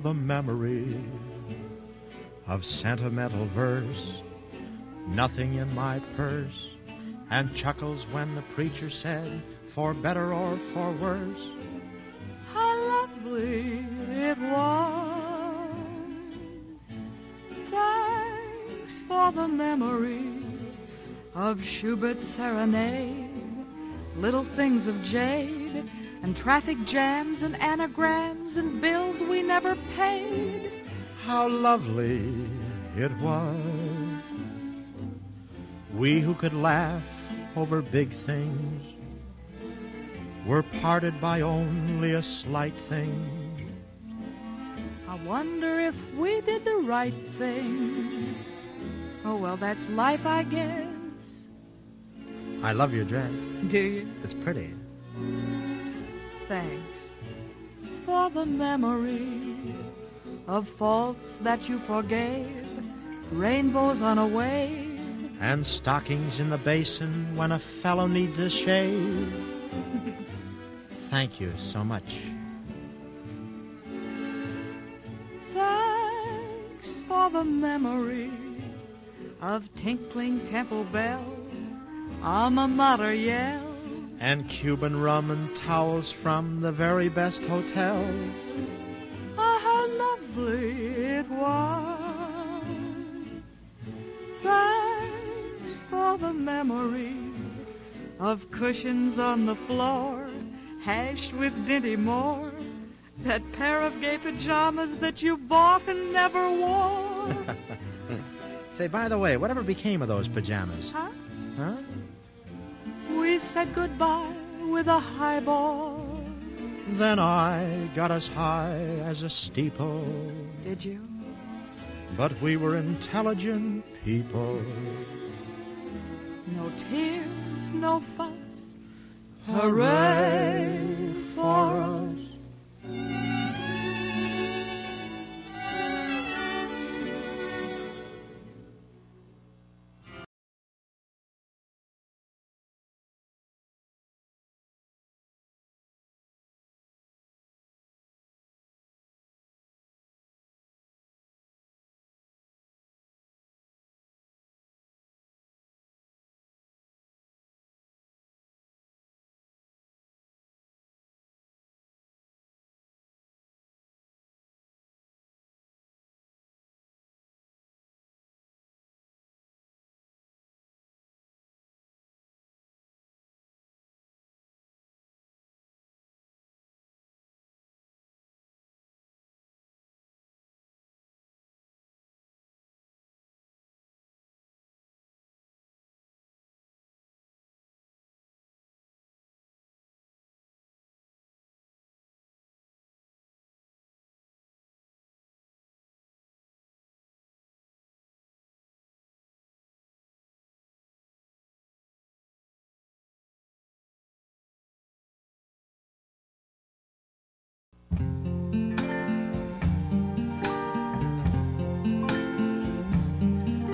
the memory of sentimental verse, nothing in my purse, and chuckles when the preacher said, for better or for worse. How lovely it was. Thanks for the memory of Schubert's serenade, little things of jade, and traffic jams and anagrams and bills we never paid. How lovely it was. We who could laugh over big things were parted by only a slight thing. I wonder if we did the right thing. Oh, well, that's life, I guess. I love your dress. Do you? It's pretty. Thanks for the memory of faults that you forgave, rainbows on a wave, And stockings in the basin when a fellow needs a shave. Thank you so much. Thanks for the memory of tinkling temple bells, alma mater yells, And Cuban rum and towels from the very best hotels. ah, how lovely it was. Thanks for the memory of cushions on the floor, hashed with Dinty Moore, that pair of gay pajamas that you bought and never wore. Say, by the way, whatever became of those pajamas? huh? Huh? Said goodbye with a highball. Then I got as high as a steeple. Did you? But we were intelligent people. No tears, no fuss. Hooray for us.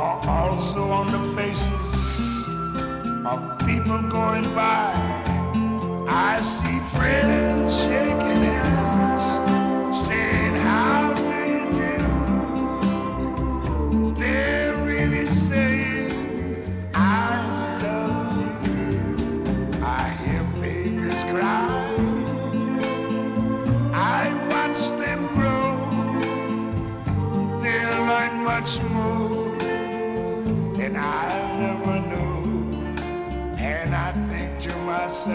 are also on the faces of people going by. I see friends shaking hands,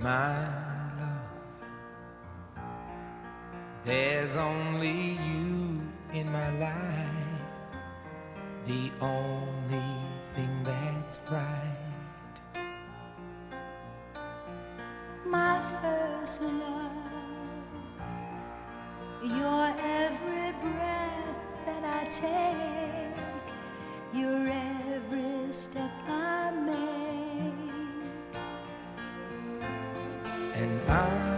my love. There's only you in my life, the only thing that's right. My first love, your every breath that I take, And I,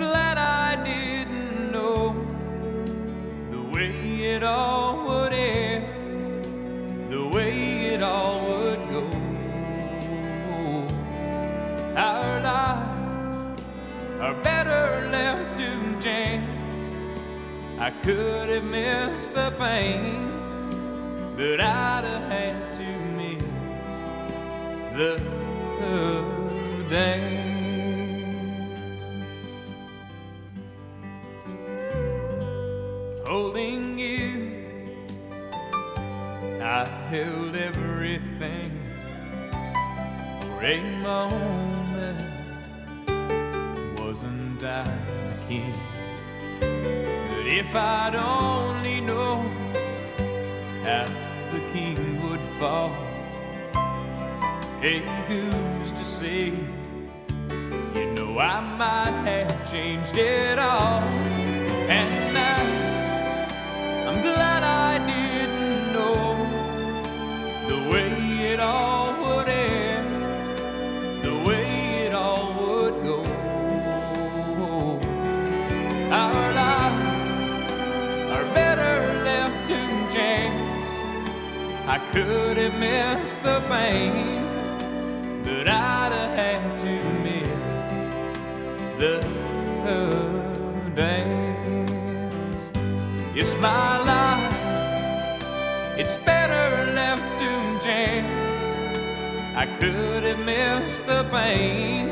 glad I didn't know the way it all would end, the way it all would go. Our lives are better left to chance. I could have missed the pain, but I'd have had to miss the dance. Held everything for a moment. Wasn't I the king? But if I'd only known how the king would fall, hey, who's to say? You know I might have changed it all, I could have missed the pain, but I'd have had to miss the dance. It's my life, it's better left to chance. I could have missed the pain,